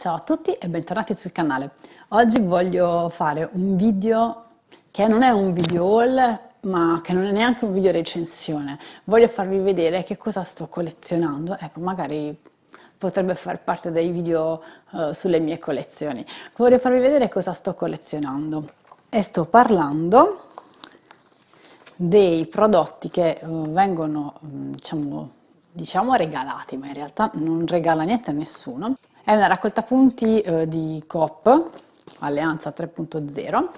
Ciao a tutti e bentornati sul canale. Oggi voglio fare un video che non è un video haul, ma che non è neanche un video recensione. Voglio farvi vedere che cosa sto collezionando. Ecco, magari potrebbe far parte dei video uh, sulle mie collezioni. Voglio farvi vedere cosa sto collezionando. E sto parlando dei prodotti che uh, vengono, diciamo, diciamo regalati, ma in realtà non regala niente a nessuno è una raccolta punti eh, di Coop, Alleanza 3.0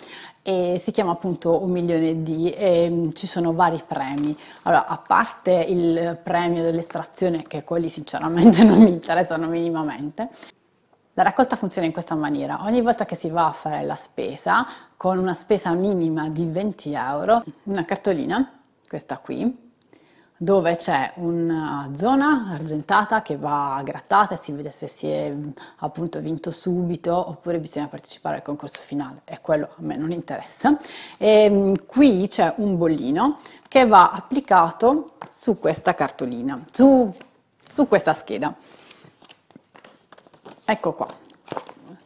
e si chiama appunto un milione di e mm, ci sono vari premi. Allora, a parte il premio dell'estrazione, che quelli sinceramente non mi interessano minimamente, la raccolta funziona in questa maniera. Ogni volta che si va a fare la spesa, con una spesa minima di 20 euro, una cartolina, questa qui, dove c'è una zona argentata che va grattata e si vede se si è appunto vinto subito oppure bisogna partecipare al concorso finale e quello a me non interessa. E mm, qui c'è un bollino che va applicato su questa cartolina, su, su questa scheda. Ecco qua,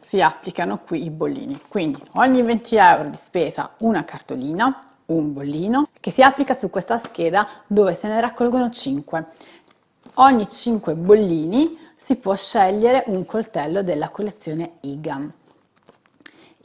si applicano qui i bollini. Quindi ogni 20 euro di spesa una cartolina, un bollino che si applica su questa scheda dove se ne raccolgono 5. Ogni 5 bollini si può scegliere un coltello della collezione IGAN.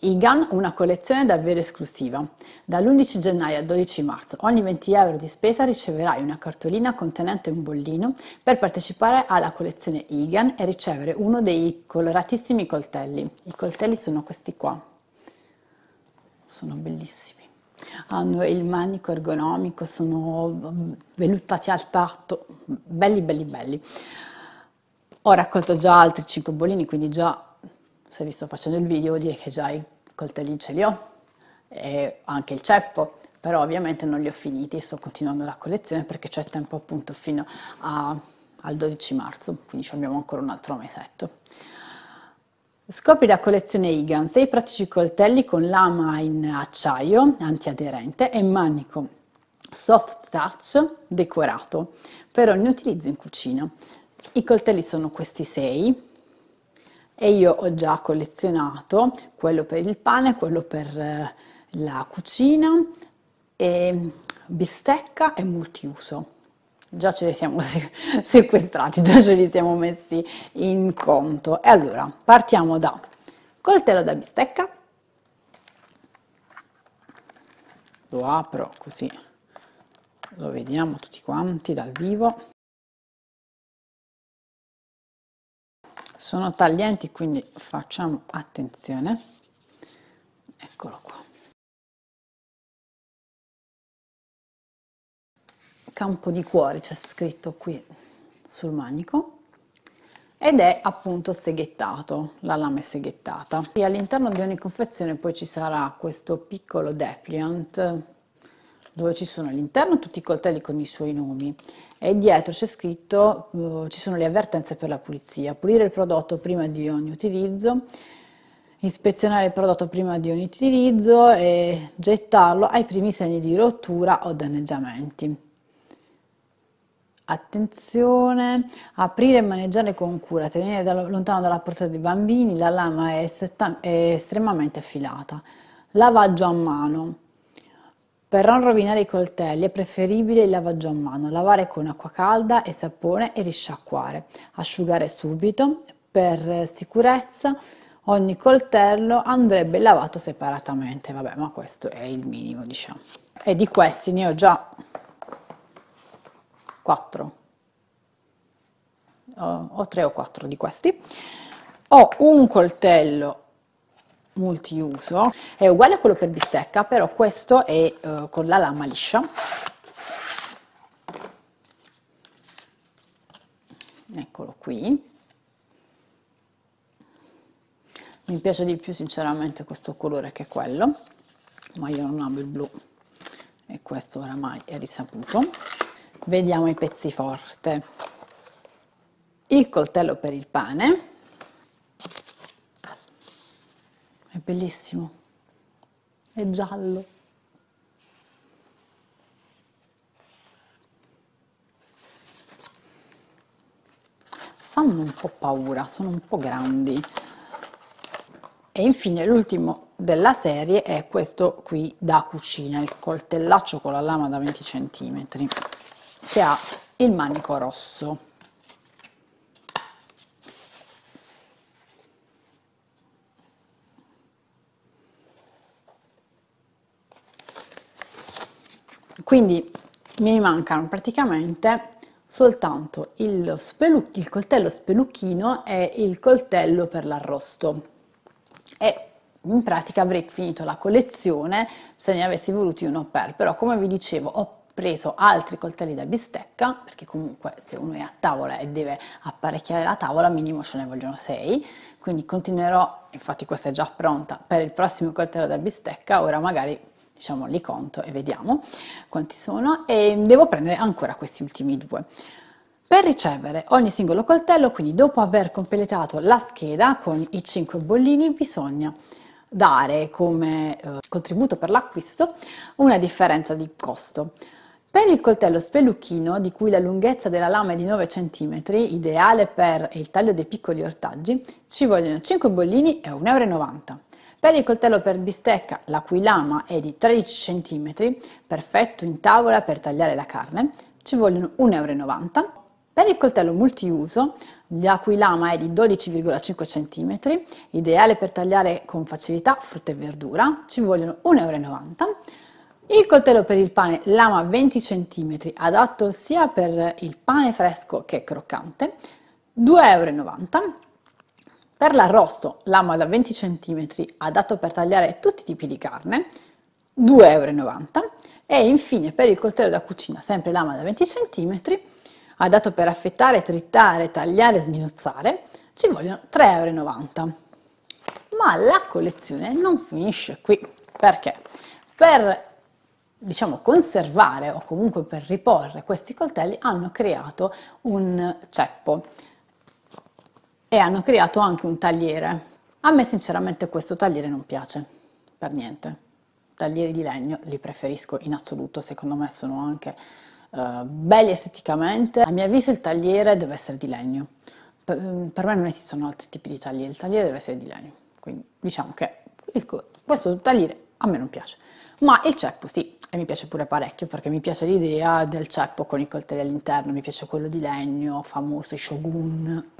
IGAN, una collezione davvero esclusiva. Dall'11 gennaio al 12 marzo, ogni 20 euro di spesa riceverai una cartolina contenente un bollino per partecipare alla collezione IGAN e ricevere uno dei coloratissimi coltelli. I coltelli sono questi qua. Sono bellissimi hanno il manico ergonomico, sono vellutati al tatto, belli belli belli. Ho raccolto già altri 5 bollini, quindi già, se vi sto facendo il video, vuol dire che già i coltelli ce li ho, e anche il ceppo, però ovviamente non li ho finiti e sto continuando la collezione perché c'è tempo appunto fino a, al 12 marzo, quindi abbiamo ancora un altro mesetto. Scopri la collezione Igan, 6 pratici coltelli con lama in acciaio antiaderente e manico soft touch decorato per ogni utilizzo in cucina. I coltelli sono questi 6 e io ho già collezionato quello per il pane, quello per eh, la cucina, e bistecca e multiuso già ce li siamo sequestrati, già ce li siamo messi in conto. E allora, partiamo da coltello da bistecca, lo apro così lo vediamo tutti quanti dal vivo. Sono taglienti, quindi facciamo attenzione. Eccolo qua. Campo di cuori c'è scritto qui sul manico ed è appunto seghettato, la lama è seghettata. E all'interno di ogni confezione poi ci sarà questo piccolo depliant dove ci sono all'interno tutti i coltelli con i suoi nomi e dietro c'è scritto, uh, ci sono le avvertenze per la pulizia, pulire il prodotto prima di ogni utilizzo, ispezionare il prodotto prima di ogni utilizzo e gettarlo ai primi segni di rottura o danneggiamenti. Attenzione, aprire e maneggiare con cura, tenere da, lontano dalla portata dei bambini, la lama è, setta, è estremamente affilata. Lavaggio a mano. Per non rovinare i coltelli è preferibile il lavaggio a mano, lavare con acqua calda e sapone e risciacquare, asciugare subito. Per sicurezza ogni coltello andrebbe lavato separatamente, vabbè ma questo è il minimo diciamo. E di questi ne ho già 4 ho 3 o 4 di questi. Ho un coltello multiuso è uguale a quello per bistecca però questo è uh, con la lama liscia. Eccolo qui. Mi piace di più sinceramente questo colore che quello ma io non amo il blu. E questo oramai è risaputo Vediamo i pezzi forte. Il coltello per il pane. È bellissimo. È giallo. Fanno un po' paura, sono un po' grandi. E infine l'ultimo della serie è questo qui da cucina, il coltellaccio con la lama da 20 cm, che ha il manico rosso. Quindi mi mancano praticamente soltanto il, spelu- il coltello spelucchino e il coltello per l'arrosto. E in pratica avrei finito la collezione se ne avessi voluti uno per, però come vi dicevo ho preso altri coltelli da bistecca, perché comunque se uno è a tavola e deve apparecchiare la tavola, minimo ce ne vogliono 6, quindi continuerò, infatti questa è già pronta, per il prossimo coltello da bistecca, ora magari diciamo li conto e vediamo quanti sono e devo prendere ancora questi ultimi due. Per ricevere ogni singolo coltello, quindi dopo aver completato la scheda con i 5 bollini, bisogna dare come eh, contributo per l'acquisto una differenza di costo. Per il coltello spelucchino, di cui la lunghezza della lama è di 9 cm, ideale per il taglio dei piccoli ortaggi, ci vogliono 5 bollini e 1,90 euro. Per il coltello per bistecca, la cui lama è di 13 cm, perfetto in tavola per tagliare la carne, ci vogliono 1,90 euro. Per il coltello multiuso, la cui lama è di 12,5 cm, ideale per tagliare con facilità frutta e verdura, ci vogliono 1,90 euro. Il coltello per il pane lama 20 cm, adatto sia per il pane fresco che croccante, 2,90 euro. Per l'arrosto, lama da 20 cm, adatto per tagliare tutti i tipi di carne, 2,90 euro. E infine per il coltello da cucina, sempre lama da 20 cm, adatto per affettare, trittare, tagliare e sminuzzare, ci vogliono 3,90 euro. Ma la collezione non finisce qui, perché per diciamo conservare o comunque per riporre questi coltelli hanno creato un ceppo e hanno creato anche un tagliere. A me sinceramente questo tagliere non piace, per niente. Taglieri di legno li preferisco in assoluto, secondo me sono anche uh, belli esteticamente. A mio avviso il tagliere deve essere di legno. Per, per, me non esistono altri tipi di tagliere, il tagliere deve essere di legno. Quindi diciamo che il, questo tagliere a me non piace. Ma il ceppo sì, e mi piace pure parecchio perché mi piace l'idea del ceppo con i coltelli all'interno, mi piace quello di legno, famoso, shogun.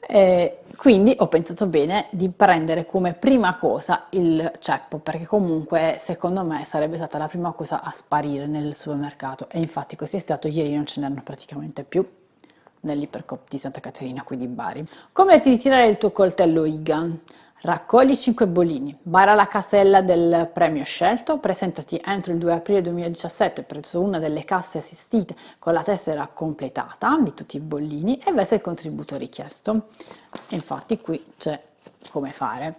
E quindi ho pensato bene di prendere come prima cosa il ceppo, perché comunque secondo me sarebbe stata la prima cosa a sparire nel supermercato e infatti così è stato, ieri non ce n'erano praticamente più nell'Ipercop di Santa Caterina qui di Bari. Come ritirare il tuo coltello Igan? Raccogli 5 bollini, bara la casella del premio scelto, presentati entro il 2 aprile 2017 presso una delle casse assistite con la tessera completata di tutti i bollini e versa il contributo richiesto. Infatti qui c'è come fare.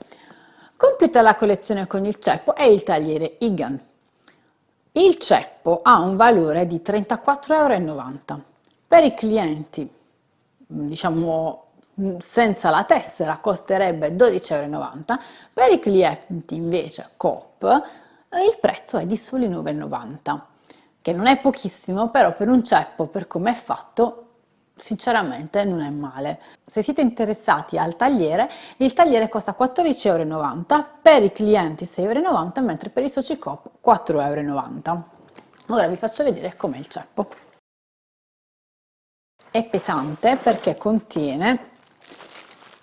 Completa la collezione con il ceppo e il tagliere Igan. Il ceppo ha un valore di 34,90 euro. Per i clienti, diciamo senza la tessera costerebbe 12,90 euro, per i clienti invece Coop il prezzo è di soli 9,90 che non è pochissimo, però per un ceppo, per come è fatto, sinceramente non è male. Se siete interessati al tagliere, il tagliere costa 14,90 euro, per i clienti 6,90 euro, mentre per i soci Coop 4,90 euro. Ora vi faccio vedere com'è il ceppo. È pesante perché contiene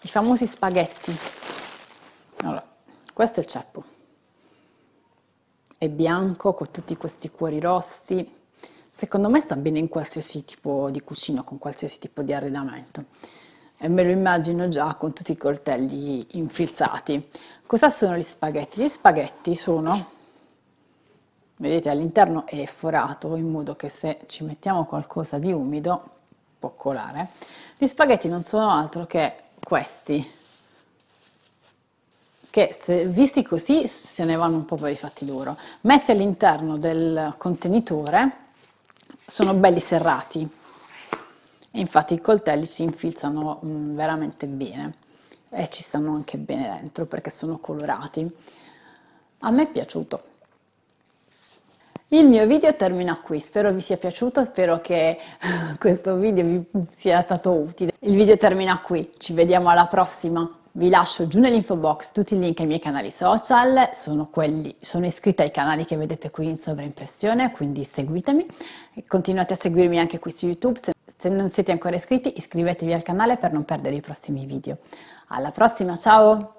i famosi spaghetti. Allora, questo è il ceppo. È bianco con tutti questi cuori rossi. Secondo me sta bene in qualsiasi tipo di cucina, con qualsiasi tipo di arredamento. E me lo immagino già con tutti i coltelli infilzati. Cosa sono gli spaghetti? Gli spaghetti sono, vedete all'interno è forato in modo che se ci mettiamo qualcosa di umido può colare. Gli spaghetti non sono altro che questi. Che se visti così se ne vanno un po' per i fatti loro. Messi all'interno del contenitore sono belli serrati. E infatti i coltelli si infilzano mh, mm, veramente bene. E ci stanno anche bene dentro perché sono colorati. A me è piaciuto il mio video termina qui, spero vi sia piaciuto, spero che questo video vi sia stato utile. Il video termina qui, ci vediamo alla prossima, Vi lascio giù nell'info box tutti i link ai miei canali social, sono, quelli, sono iscritta ai canali che vedete qui in sovraimpressione, quindi seguitemi. Continuate a seguirmi anche qui su YouTube. Se, se non siete ancora iscritti, iscrivetevi al canale per non perdere i prossimi video. Alla prossima, ciao!